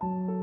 Thank you.